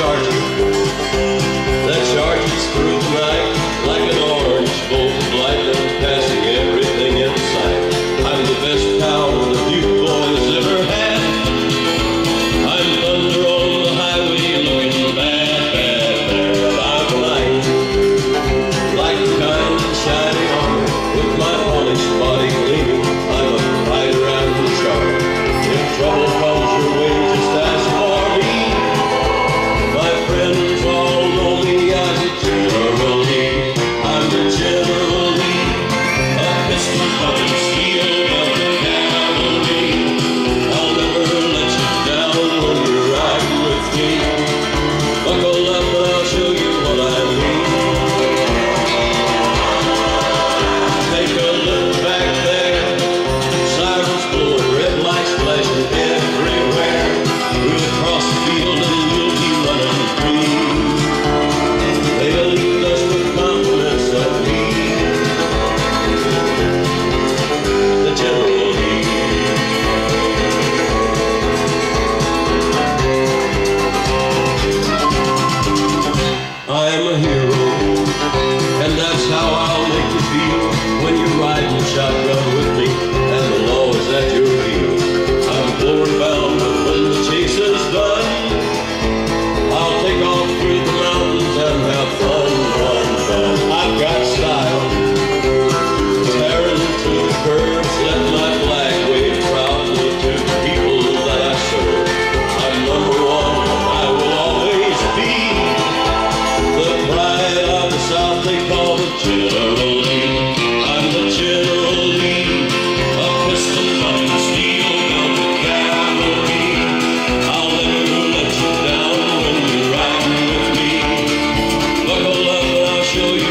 charger I'm show you.